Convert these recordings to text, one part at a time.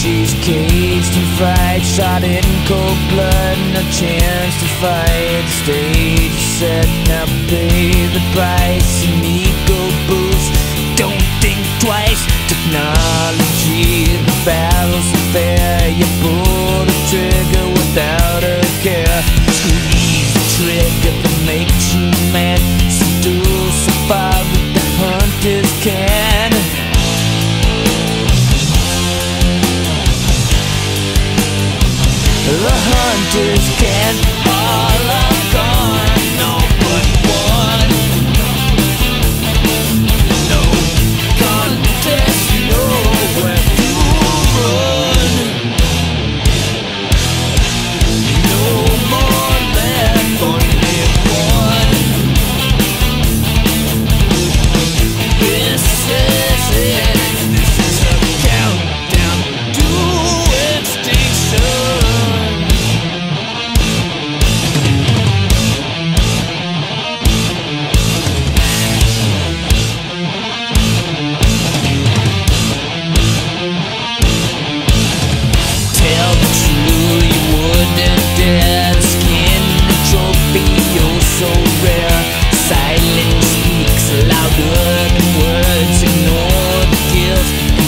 She's caged and fried, shot in cold blood No chance to fight, the stage set Now pay the price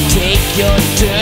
take your turn.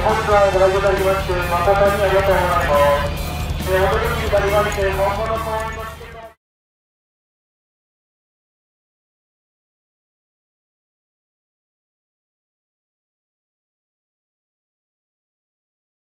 本部はご覧いただきまして誠にありがとうございます。お取りになりまして、今後の